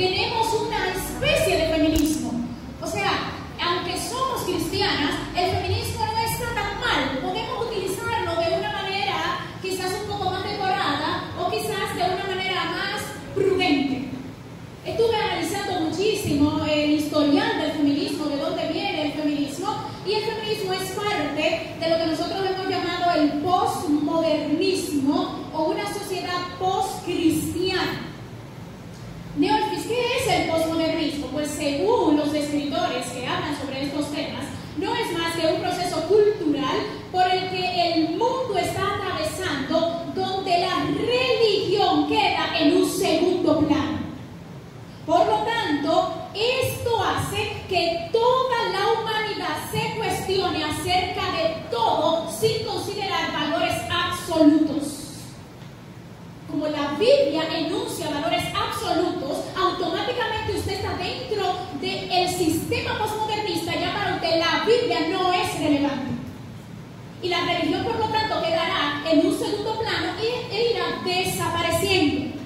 tenemos una especie de feminismo. O sea, aunque somos cristianas, el feminismo no está tan mal. Podemos utilizarlo de una manera quizás un poco más decorada o quizás de una manera más prudente. Estuve analizando muchísimo el historial del feminismo, de dónde viene el feminismo, y el feminismo es parte de lo que nosotros hemos llamado el postmodernismo o una sociedad postcristiana. Neolfis, ¿qué es el postmodernismo? Pues según los escritores que hablan sobre estos temas, no es más que un proceso cultural por el que el mundo está atravesando donde la religión queda en un segundo plano. Por lo tanto, esto hace que toda la humanidad se cuestione acerca de todo sin considerar valores absolutos. Como la Biblia enuncia valores absolutos, dentro del sistema postmodernista, ya para usted la Biblia no es relevante. Y la religión, por lo tanto, quedará en un segundo plano e irá desapareciendo.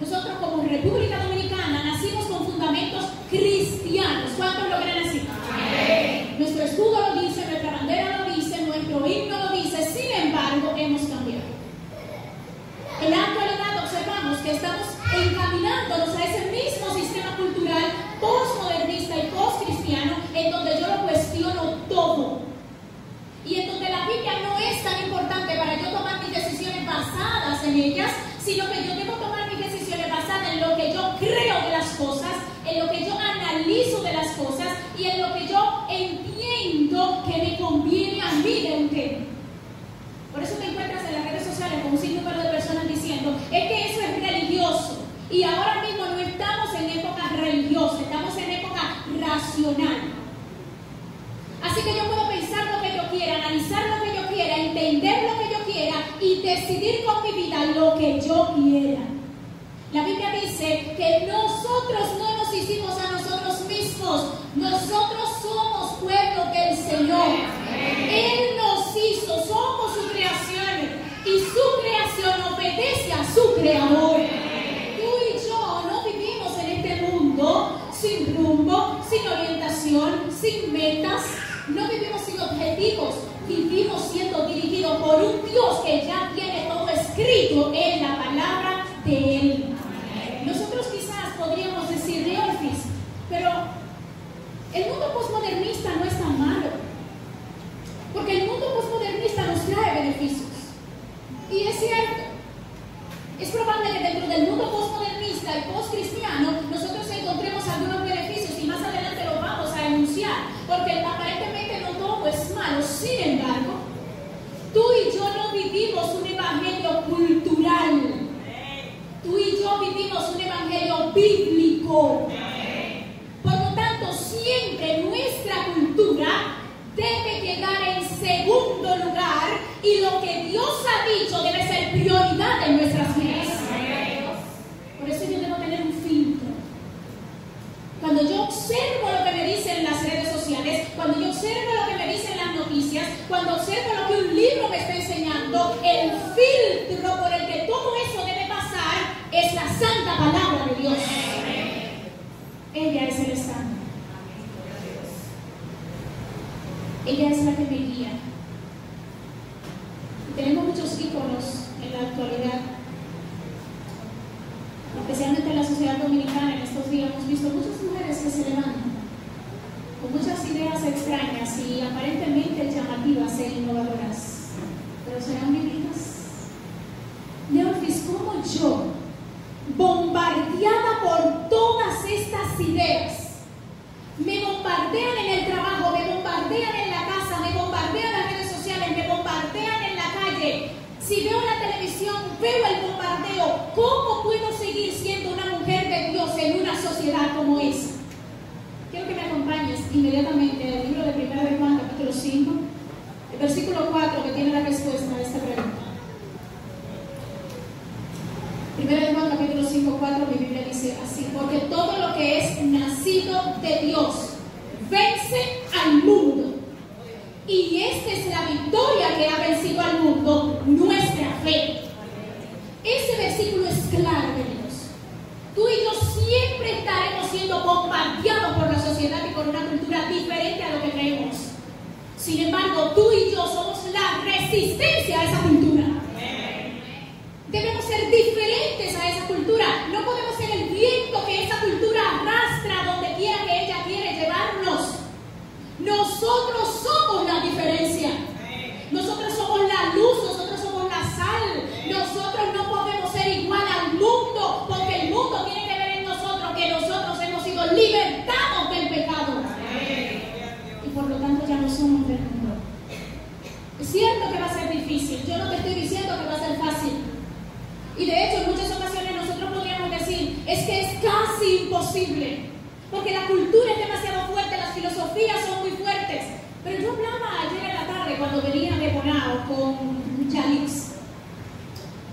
Nosotros como República Dominicana nacimos con fundamentos cristianos. ¿Cuántos lo creen así? Nuestro escudo lo dice, nuestra bandera lo dice, nuestro himno lo dice, sin embargo hemos cambiado. En la actualidad observamos que estamos encaminándonos a ese mismo sistema cultural postmodernista y postcristiano en donde yo lo cuestiono todo. Y en donde la Biblia no es tan importante para yo tomar mis decisiones basadas en ellas, sino que yo debo tomar mis decisiones basadas en lo que yo creo de las cosas, en lo que yo analizo de las cosas y en lo que yo entiendo que me conviene a mí de un tema. Por eso te encuentras en las redes sociales con un sinnúmero de personas diciendo, es que eso es religioso. Y ahora mismo no estamos en época religiosa, estamos en época racional. Así que yo puedo pensar lo que yo quiera, analizar lo que yo quiera, entender lo que yo quiera y decidir con mi vida lo que yo quiera. La Biblia dice que nosotros no nos hicimos a nosotros mismos, nosotros somos pueblo del Señor. Él nos hizo, somos su creación y su creación obedece a su creador. Tú y yo no vivimos en este mundo sin rumbo, sin orientación, sin metas, no vivimos sin objetivos, vivimos siendo dirigidos por un Dios que ya tiene todo escrito en la palabra de Él. Nosotros quizás podríamos decir de pero el mundo postmodernista no es tan malo, porque el mundo postmodernista nos trae beneficios. Y es cierto, es probable que dentro del mundo postmodernista y postcristiano nosotros encontremos algunos beneficios y más adelante los vamos a enunciar, porque aparentemente no todo es malo. Sin embargo, tú y yo no vivimos un evangelio cultural. Tú y yo vivimos un evangelio Por lo tanto, siempre nuestra cultura debe quedar en segundo lugar y lo que Dios ha dicho debe ser prioridad en nuestras vidas. Por eso yo debo tener un filtro. Cuando yo observo lo que me dicen las redes sociales, cuando yo observo lo que me dicen las noticias, cuando observo lo que un libro me está enseñando, el filtro por el que todo eso debe pasar es la santa palabra de Dios. Ella es el estándar. Ella es la que me guía. Tenemos muchos íconos en la actualidad, especialmente en la sociedad dominicana. En estos días hemos visto muchas mujeres que se levantan con muchas ideas extrañas y aparentemente llamativas e innovadoras. Pero serán bíblicas. Neofis, como yo, bombardeada por todas estas ideas, me bombardean en el trabajo, me bombardean en la casa, me bombardean en las redes sociales, me bombardean en la calle. Si veo la televisión, veo el bombardeo. ¿Cómo puedo seguir siendo una mujer de Dios en una sociedad como esa? Quiero que me acompañes inmediatamente al libro de 1 de Juan, capítulo 5, el versículo 4, que tiene la respuesta a esta pregunta. 1 de Juan, capítulo 5, 4, mi Biblia dice así, porque todo lo que es nacido de Dios vence al mundo. Y esta es la victoria que ha vencido al mundo, nuestra fe. Ese versículo es claro, queridos. Tú y yo siempre estaremos siendo bombardeados por la sociedad y por una cultura diferente a lo que creemos. Sin embargo, tú y yo somos la resistencia a esa cultura. Debemos ser diferentes a esa cultura. No podemos ser el viento que esa cultura arrastra donde quiera que ella quiere llevarnos. Nosotros somos la diferencia. Nosotros somos la luz, nosotros somos la sal. Nosotros no podemos ser igual al mundo porque el mundo tiene que ver en nosotros que nosotros hemos sido libertados del pecado. Y por lo tanto ya no somos del mundo. Es cierto que va a ser difícil. Yo no te estoy diciendo que va a ser fácil. Y de hecho, en muchas ocasiones nosotros podríamos decir, es que es porque la cultura es demasiado fuerte, las filosofías son muy fuertes. Pero yo hablaba ayer en la tarde, cuando venía de Bonao con Jalix,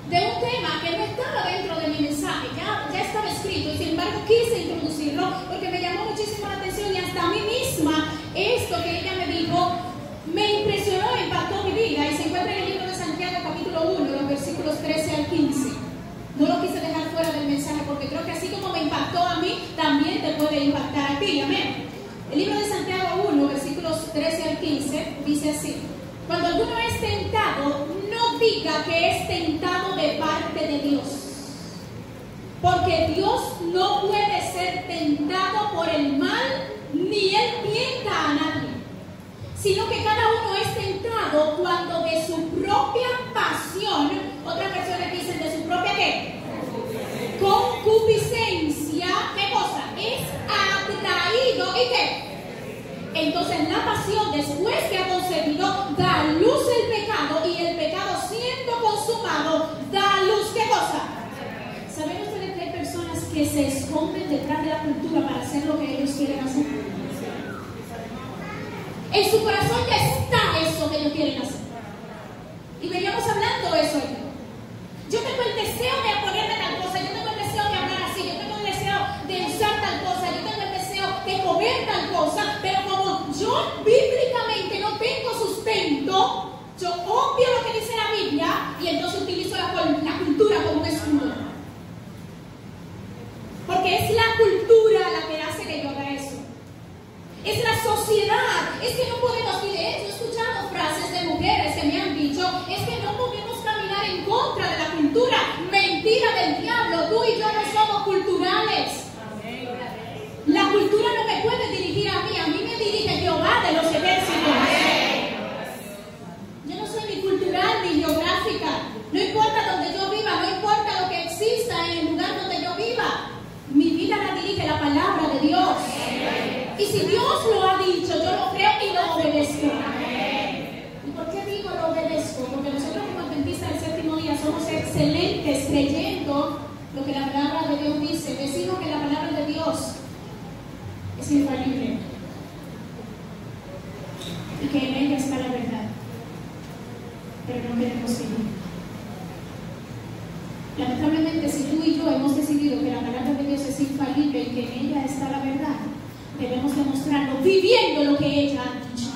de un tema que no estaba dentro de mi mensaje, ya, ya estaba escrito, y sin embargo quise introducirlo porque me llamó muchísimo la atención y hasta a mí misma esto que ella me dijo me impresionó, impactó mi vida y se encuentra en el libro de Santiago capítulo 1, los versículos 13 al 15. No lo quise dejar fuera del mensaje porque creo que así como me impactó a mí, también te puede impactar a ti. Amén. El libro de Santiago 1, versículos 13 al 15, dice así. Cuando alguno es tentado, no diga que es tentado de parte de Dios. Porque Dios no puede ser tentado por el mal, ni Él tienta a nadie sino que cada uno es tentado cuando de su propia pasión, otras personas dicen de su propia qué? Concupiscencia, ¿qué cosa? Es atraído y qué? Entonces la pasión, después que ha concebido, da luz el pecado y el pecado siendo consumado, da luz, ¿qué cosa? ¿Saben ustedes que hay personas que se esconden detrás de la cultura para hacer lo que ellos quieren hacer? En su corazón ya está eso que ellos quieren hacer. Y veníamos hablando de eso hoy. Yo tengo el deseo de ponerme tal cosa, yo tengo el deseo de hablar así, yo tengo el deseo de usar tal cosa, yo tengo el deseo de comer tal cosa, pero como yo bíblicamente no tengo sustento, yo obvio lo que dice la Y entonces utilizo la, la cultura como un escudo. Porque es la cultura la que hace que yo haga eso. Es la sociedad. Es que no podemos, y de hecho he escuchado frases de mujeres que me han dicho, es que no podemos caminar en contra de la cultura. Mentira del diablo, tú y yo no somos culturales. La cultura no me puede dirigir a mí, a mí me dirige Jehová de los ejércitos. Yo no soy ni cultural ni geográfica. No importa donde yo viva, no importa lo que exista en el lugar donde yo viva. Mi vida la dirige la palabra de Dios. Y si Dios lo ha dicho, yo lo creo y lo obedezco. ¿Y por qué digo lo obedezco? Porque nosotros como adventistas del séptimo día somos excelentes creyendo lo que la palabra de Dios dice. Decimos que la palabra de Dios es infalible. Y que en ella está la verdad. Pero no queremos vivir. Lamentablemente, si tú y yo hemos decidido que la palabra de Dios es infalible y que en ella está la verdad, debemos demostrarlo viviendo lo que ella ha dicho.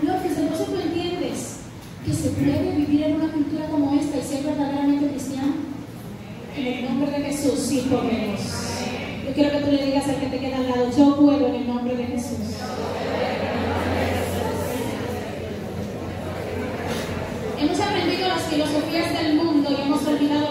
Dios, entonces tú entiendes que se puede vivir en una cultura como esta y ser verdaderamente cristiano. En el nombre de Jesús, sí Yo quiero que tú le digas al que te queda al lado, yo puedo en el nombre de Jesús. Hemos aprendido las filosofías del mundo y hemos olvidado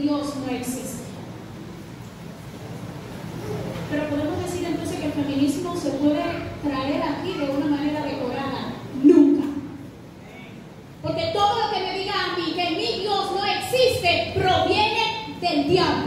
Dios no existe. Pero podemos decir entonces que el feminismo se puede traer aquí de una manera decorada. Nunca. Porque todo lo que me diga a mí que mi Dios no existe proviene del diablo.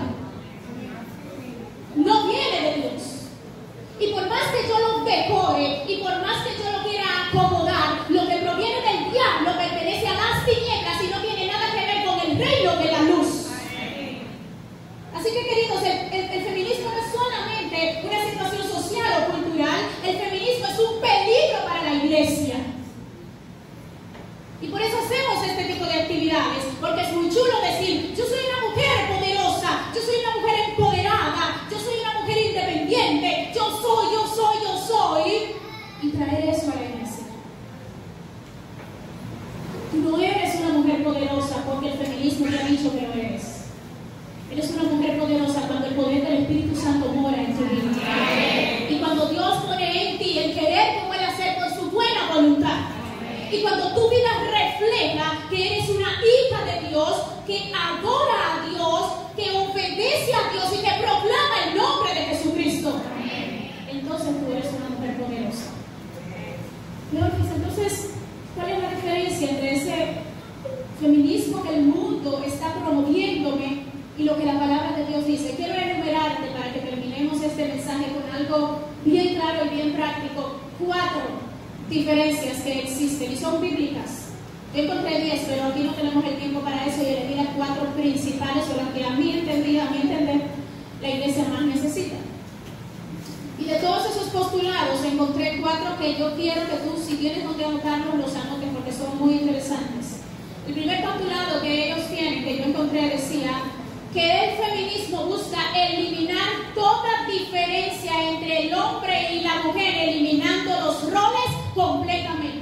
y traer eso a la iglesia. Tú no eres una mujer poderosa porque el feminismo te ha dicho que lo eres. Yo encontré 10, pero aquí no tenemos el tiempo para eso y elegí las cuatro principales o las que a mi entender, a mi entender, la iglesia más necesita. Y de todos esos postulados encontré cuatro que yo quiero que tú, si tienes donde anotarlos, los anotes porque son muy interesantes. El primer postulado que ellos tienen, que yo encontré, decía que el feminismo busca eliminar toda diferencia entre el hombre y la mujer, eliminando los roles completamente.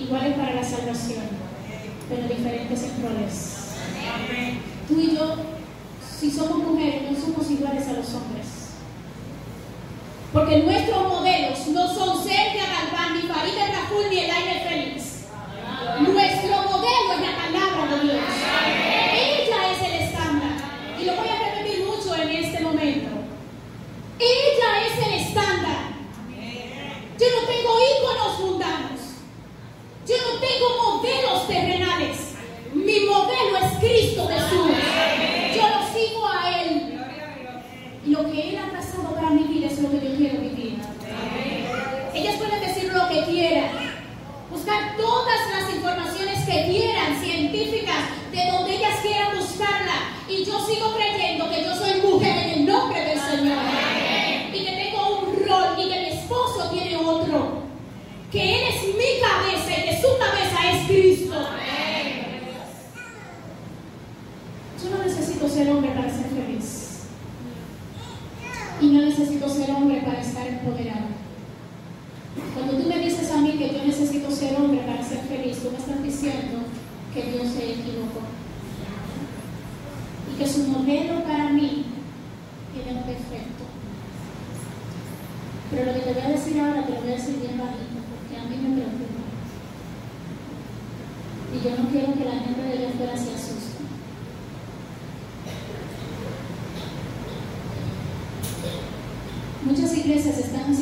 iguales para la salvación, pero diferentes en roles. Tú y yo, si somos mujeres, no somos iguales a los hombres. Porque nuestros modelos no son Sergio Galván, ni Farida Raful, ni el aire Félix. consigo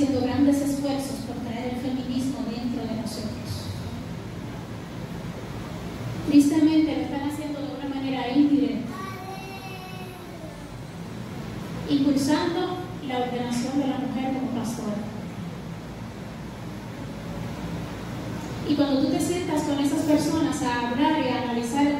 haciendo grandes esfuerzos por traer el feminismo dentro de nosotros. Tristemente lo están haciendo de una manera indirecta, impulsando la ordenación de la mujer como pastora. Y cuando tú te sientas con esas personas a hablar y a analizar el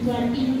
Jadi.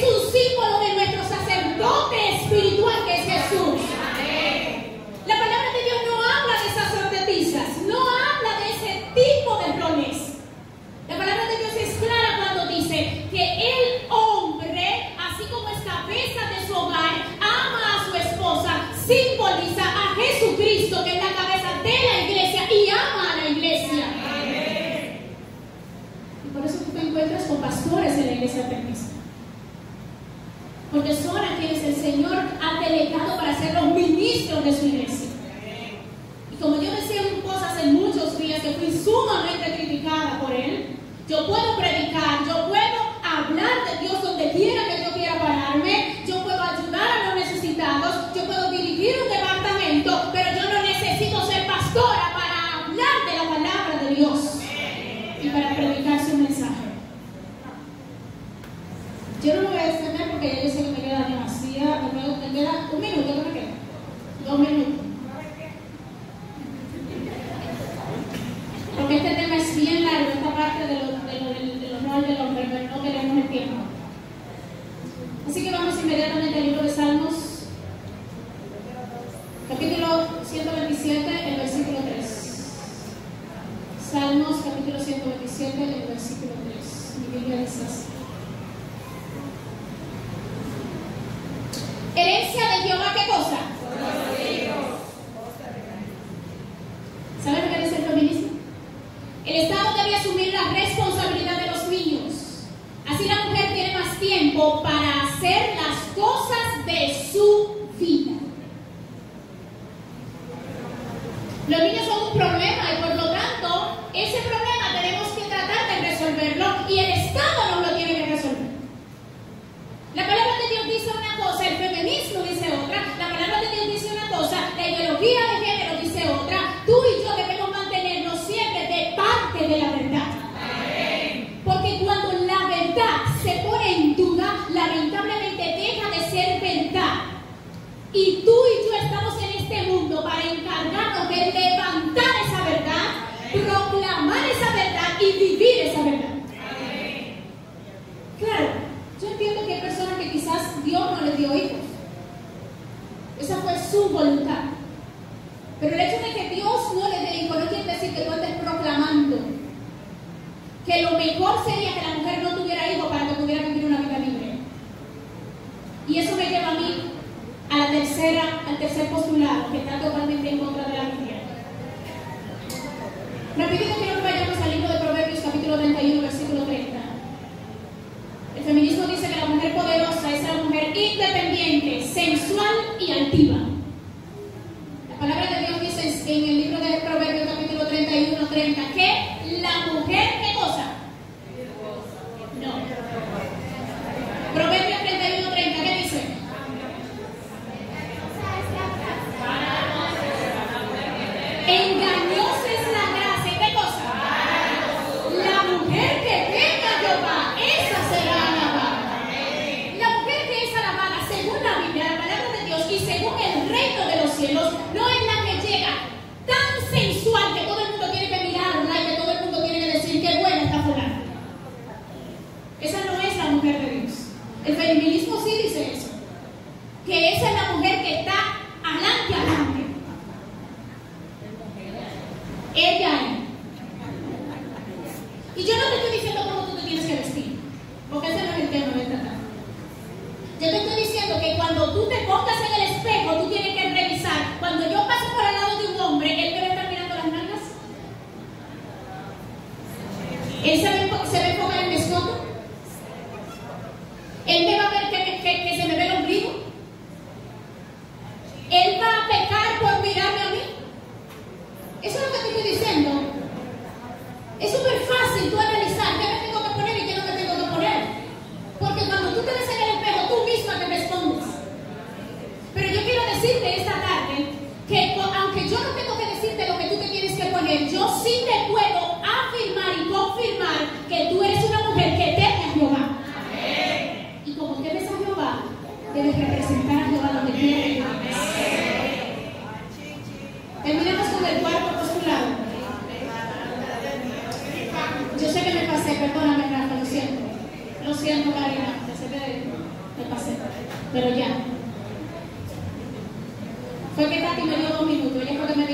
es un símbolo yo fui sumamente criticada por él. Yo puedo predicar, yo puedo hablar de Dios donde quiera que yo quiera pararme, yo puedo ayudar a los necesitados, yo puedo dirigir un departamento, pero yo no necesito ser pastora para hablar de la palabra de Dios y para predicar su mensaje. Yo no me voy a extender porque yo sé que me queda demasiado, me queda un minuto, ¿qué me queda? Dos minutos. Herencia de Jehová, ¿qué cosa? ¿Saben lo que es el feminismo? El Estado debe asumir la responsabilidad de los niños. Así la mujer tiene más tiempo para hacer las cosas seven que cuando tú te pongas en el espejo, tú tienes que revisar. Cuando yo paso por el lado de un hombre, él debe estar mirando las nalgas. Él sabe siendo Karina, ya sé que me pasé, pero ya. Fue que Tati me dio dos minutos, ella fue que me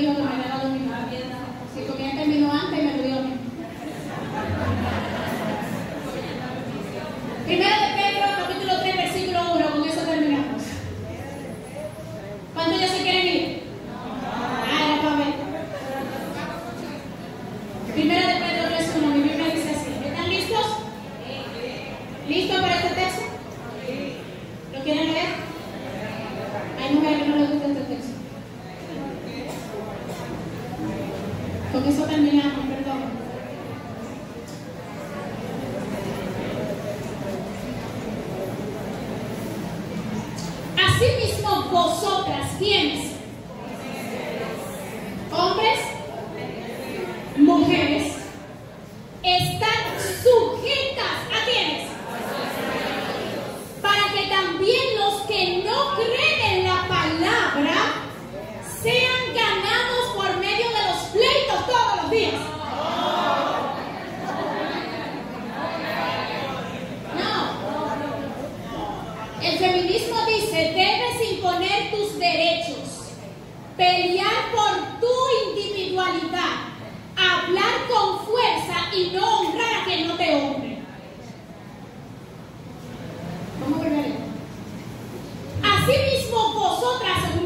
asimismo vosotras tienes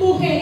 mujer.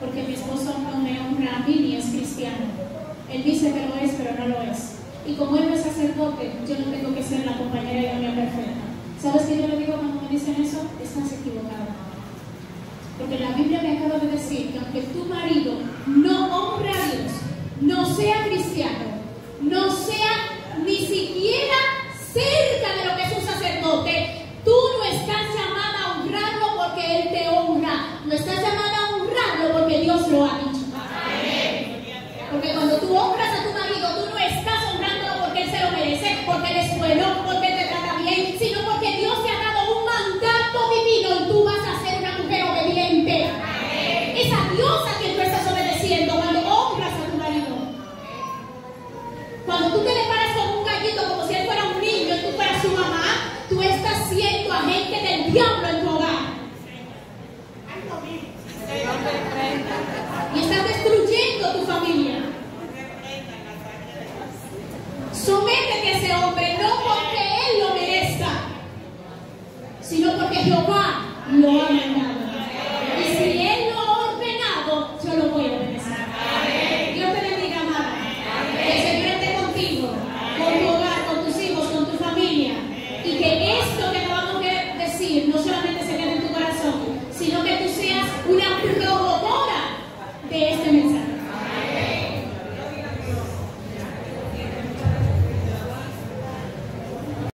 Porque mi esposo no me honra a mí ni es cristiano. Él dice que lo es, pero no lo es. Y como él no es sacerdote, yo no tengo que ser la compañera idónea perfecta. ¿Sabes qué yo le digo cuando me dicen eso? Estás equivocada. Porque la Biblia me acaba de decir que tu marido no honra a Dios, no sea cristiano, no sea young